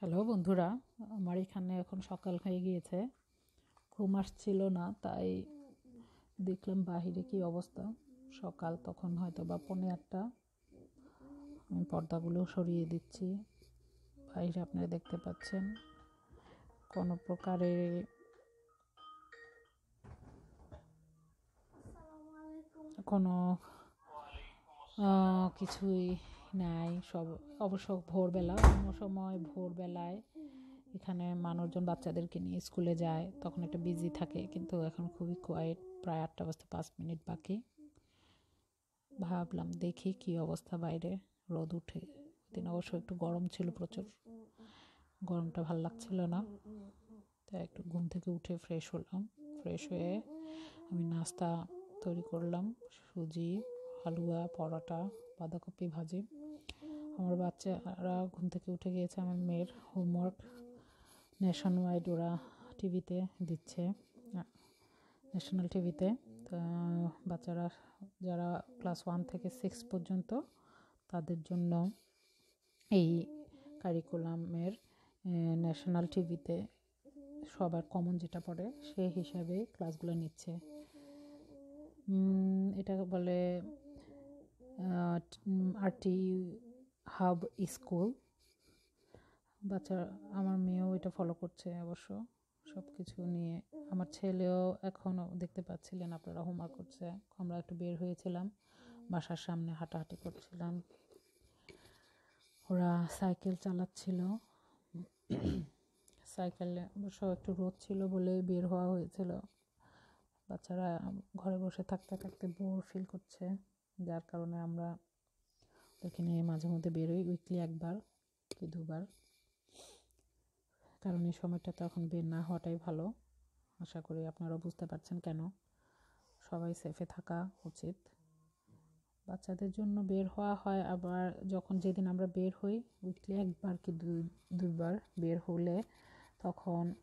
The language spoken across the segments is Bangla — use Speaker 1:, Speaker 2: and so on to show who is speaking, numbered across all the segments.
Speaker 1: হ্যালো বন্ধুরা, আমার এখানে এখন সকাল হয়ে গিয়েছে। ঘুম আসছিল না, তাই দেখলাম বাহিরে কি অবস্থা। সকাল তখন হয়তো বা পনে আটটা। আমি পর্দাগুলো সরিয়ে দিচ্ছি। বাইরে আপনারা দেখতে পাচ্ছেন, কোনো প্রকারে কোনো কিছুই নাই সব, অবশ্য ভোরবেলা অন্য সময় ভোরবেলায়। এখানে মানুষজন বাচ্চাদেরকে নিয়ে স্কুলে যায়, তখন একটা বিজি থাকে, কিন্তু এখন খুবই কোয়াইট প্রায় আটটা বাজতে পাঁচ মিনিট বাকি। ভাবলাম দেখি কি অবস্থা বাইরে, রোদ উঠে। দিন অবশ্য একটু গরম ছিল প্রচুর, গরমটা ভালো লাগছিল না। তাই একটু ঘুম থেকে উঠে ফ্রেশ হলাম ফ্রেশ হয়ে আমি নাস্তা তৈরি করলাম, সুজি, হালুয়া, পরোটা, বাঁধাকপি ভাজি। আমার বাচ্চারা ঘুম থেকে উঠে গিয়েছে, আমার মেয়ের হোমওয়ার্ক ন্যাশন ওয়াইড ওরা টিভিতে দিচ্ছে ন্যাশনাল টিভিতে বাচ্চারা যারা ক্লাস ওয়ান থেকে সিক্স পর্যন্ত, তাদের জন্য এই কারিকুলামের ন্যাশনাল টিভিতে সবার কমন যেটা পড়ে সেই হিসাবে ক্লাসগুলো নিচ্ছে। এটা বলে আরটি হাব স্কুল বাচ্চা, আমার মেয়েও এটা ফলো করছে অবশ্য। সব কিছু নিয়ে। আমার ছেলেও এখনও দেখতে পাচ্ছিলেন আপনারা হোমওয়ার্ক করছে। আমরা একটু বের হয়েছিলাম। বাসার সামনে হাঁটাহাঁটি করছিলাম। ওরা সাইকেল চালাচ্ছিল। সাইকেলে অবশ্য একটু রোদ ছিল বলে বের হওয়া হয়েছিল। বাচ্চারা ঘরে বসে থাকতে থাকতে বোর ফিল করছে। যার কারণে আমরা নিয়ে মাঝে মধ্যে বেরোই উইকলি একবার কি দুবার। কারণ এই সময়টা তো এখন বের না হওয়াটাই ভালো। আশা করি আপনারাও বুঝতে পারছেন কেন। সবাই সেফে থাকা উচিত। বাচ্চাদের জন্য বের হওয়া হয় আবার যখন যেদিন আমরা বের হই উইকলি একবার কি দুই দুইবার বের হলে তখন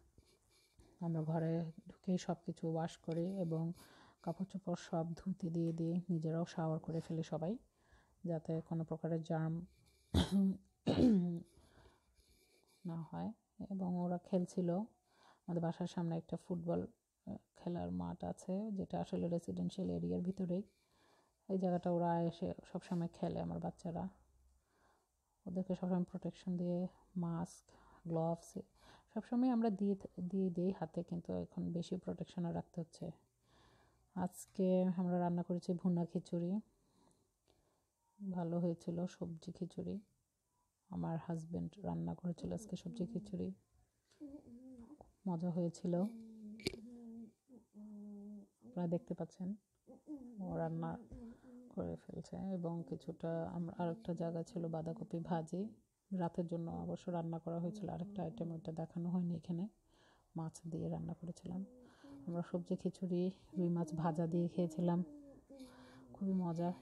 Speaker 1: আমরা ঘরে ঢুকেই সব কিছু ওয়াশ করি এবং কাপড় চোপড় সব ধুতে দিয়ে দিই নিজেরাও শাওয়ার করে ফেলে সবাই। যাতে কোনো প্রকারের জার্ম না হয়। এবং ওরা খেলছিল। আমাদের বাসার সামনে একটা ফুটবল খেলার মাঠ আছে, যেটা আসলে রেসিডেন্সিয়াল এরিয়ার ভিতরেই। এই জায়গাটা ওরা এসে সবসময় খেলে আমার বাচ্চারা। ওদেরকে সবসময় প্রোটেকশন দিয়ে মাস্ক গ্লোভস সবসময় আমরা দিয়ে দিয়ে দিই হাতে, কিন্তু এখন বেশি প্রোটেকশনে রাখতে হচ্ছে। আজকে আমরা রান্না করেছি ভুনা খিচুড়ি। ভালো হয়েছিল সবজি খিচুড়ি। আমার হাজব্যান্ড রান্না করেছিল আজকে সবজি খিচুড়ি। মজা হয়েছিল। আপনারা দেখতে পাচ্ছেন, ও রান্না করে ফেলছে এবং কিছুটা আমরা আরেকটা জায়গা ছিল বাঁধাকপি ভাজি। রাতের জন্য অবশ্য রান্না করা হয়েছিল, আরেকটা আইটেম ওইটা দেখানো হয়নি এখানে। মাছ দিয়ে রান্না করেছিলাম। আমরা সবজি খিচুড়ি, রুই মাছ ভাজা দিয়ে খেয়েছিলাম। খুবই মজা